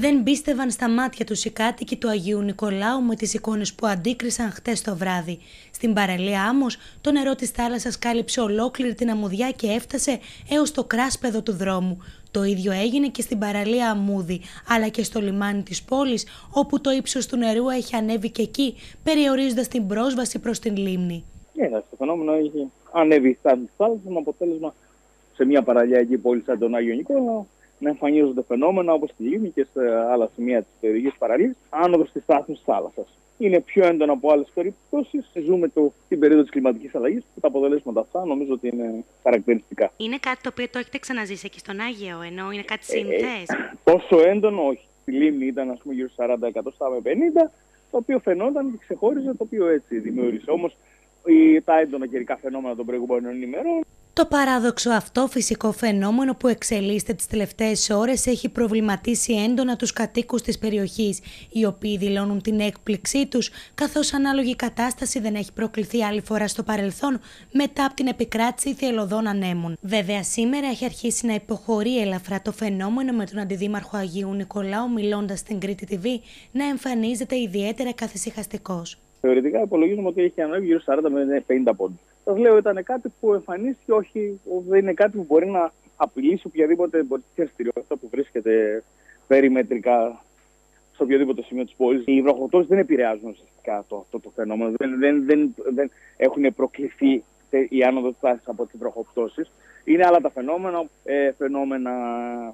Δεν πίστευαν στα μάτια τους οι κάτοικοι του Αγίου Νικολάου με τις εικόνες που αντίκρισαν χτες το βράδυ. Στην παραλία Άμμος, το νερό της θάλασσας κάλυψε ολόκληρη την αμμουδιά και έφτασε έως το κράσπεδο του δρόμου. Το ίδιο έγινε και στην παραλία Αμμούδη, αλλά και στο λιμάνι της πόλης, όπου το ύψος του νερού έχει ανέβει και εκεί, περιορίζοντας την πρόσβαση προς την λίμνη. Ναι, το φαινόμενο έχει ανέβει στα θάλασσα με αποτέλεσμα σε μια παραλία εκεί πόλη σαν τον Άγιο Νικόλαο να εμφανίζονται φαινόμενα όπως στη Λίμνη και σε άλλα σημεία της περιοχής παραλίας, άνοδος της στάθμης της θάλασσας. Είναι πιο έντονο από άλλες περιπτώσεις. Ζούμε το, την περίοδο της κλιματικής αλλαγής που τα αποτελέσματα αυτά νομίζω ότι είναι χαρακτηριστικά. Είναι κάτι το οποίο το έχετε ξαναζήσει εκεί στον Άγιο, ενώ είναι κάτι συνηθέ. Ε, ε, τόσο έντονο, όχι. Στη Λίμνη ήταν ας πούμε γύρω 40 εκατοστά με 50, το οποίο φαινόταν και ξεχώριζε, το οποίο έτσι δημιούργησε. Όμως τα έντονα καιρικά φαινόμενα των προηγούμενων ημερών το παράδοξο αυτό φυσικό φαινόμενο που εξελίσσεται τις τελευταίες ώρες έχει προβληματίσει έντονα τους κατοίκους της περιοχής, οι οποίοι δηλώνουν την έκπληξή τους, καθώς ανάλογη κατάσταση δεν έχει προκληθεί άλλη φορά στο παρελθόν μετά από την επικράτηση θελωδών ανέμων. Βέβαια σήμερα έχει αρχίσει να υποχωρεί ελαφρά το φαινόμενο με τον αντιδήμαρχο Αγίου Νικολάου μιλώντας στην Κρήτη TV να εμφανίζεται ιδιαίτερα καθησυχαστικός. Θεωρητικά υπολογίζουμε ότι έχει ανάγκη γύρω 40 με 50 πόντους. Σας λέω, ήταν κάτι που εμφανίστηκε, όχι, δεν είναι κάτι που μπορεί να απειλήσει οποιαδήποτε πολιτική δραστηριότητα που βρίσκεται περιμετρικά σε οποιοδήποτε σημείο της πόλης. Οι βροχοπτώσεις δεν επηρεάζουν ουσιαστικά το, το, το φαινόμενο. Δεν, δεν, δεν, δεν έχουν προκληθεί οι άνοδος τάσεις από τις βροχοπτώσεις. Είναι άλλα τα φαινόμενα, ε, φαινόμενα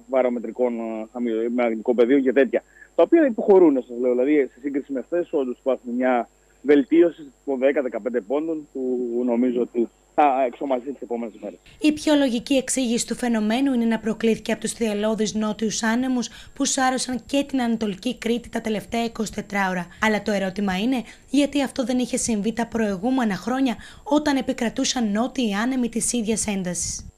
βαρομετρικών ε, μαγνητικών πεδίων και τέτοια. Τα οποία υποχωρούν, σας λέω. Δηλαδή, σε σύγκριση με αυτέ, όντως υπάρχει μια βελτίωσης των 10-15 πόντων που νομίζω ότι θα εξομαλυνθεί τις επόμενες μέρες. Η πιο λογική εξήγηση του φαινομένου είναι να προκλήθηκε από τους θυελώδει νότιους άνεμους που σάρωσαν και την Ανατολική Κρήτη τα τελευταία 24 ώρα. Αλλά το ερώτημα είναι γιατί αυτό δεν είχε συμβεί τα προηγούμενα χρόνια όταν επικρατούσαν νότιοι άνεμοι της ίδιας έντασης;